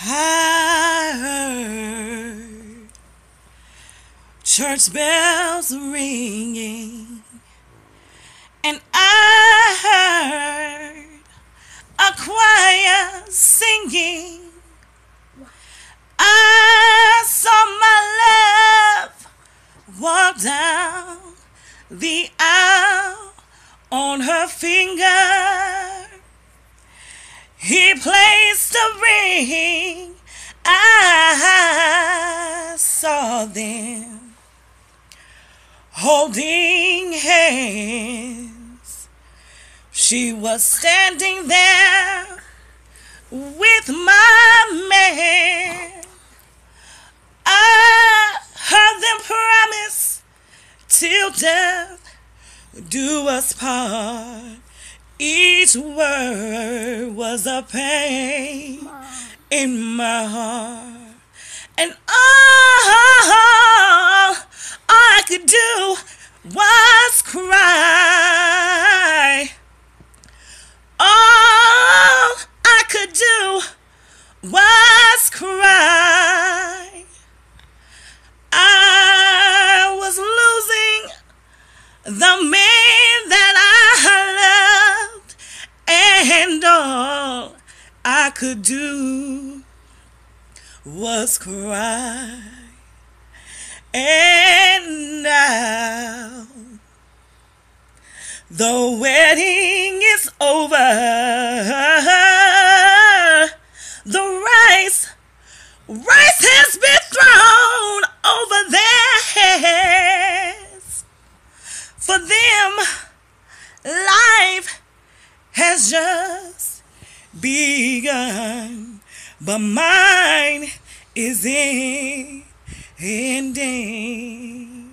I heard church bells ringing, and I heard a choir singing. I saw my love walk down the aisle on her finger. He placed a ring. I saw them holding hands. She was standing there with my man. I heard them promise till death do us part. Each word was a pain in my heart. And all I could do was cry. All I could do was cry. I was losing the man and all I could do was cry. And now the wedding is over. The rice, rice has been thrown over their heads. For them, has just begun, but mine is in ending.